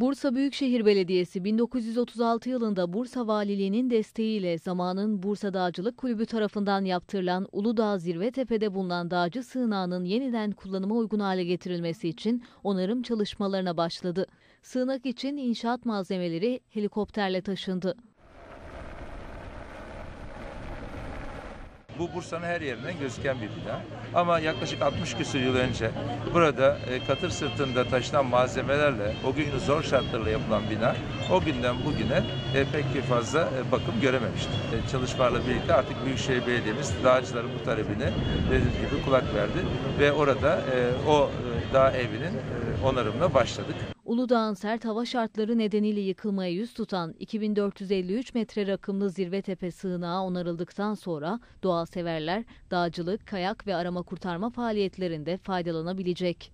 Bursa Büyükşehir Belediyesi 1936 yılında Bursa Valiliği'nin desteğiyle zamanın Bursa Dağcılık Kulübü tarafından yaptırılan Uludağ Zirve Tepe'de bulunan dağcı sığınağının yeniden kullanıma uygun hale getirilmesi için onarım çalışmalarına başladı. Sığınak için inşaat malzemeleri helikopterle taşındı. Bu Bursa'nın her yerinden gözüken bir bina. Ama yaklaşık 60 küsur yıl önce burada e, katır sırtında taşınan malzemelerle o günkü zor şartlarla yapılan bina o günden bugüne e, pek fazla e, bakım görememişti. E, çalışmalarla birlikte artık Büyükşehir Belediye'miz dağcıların bu talebine dediğim gibi kulak verdi ve orada e, o e, dağ evinin e, onarımına başladık. Uludağ'ın sert hava şartları nedeniyle yıkılmaya yüz tutan 2453 metre rakımlı zirve tepe sığınağı onarıldıktan sonra doğal severler dağcılık, kayak ve arama kurtarma faaliyetlerinde faydalanabilecek.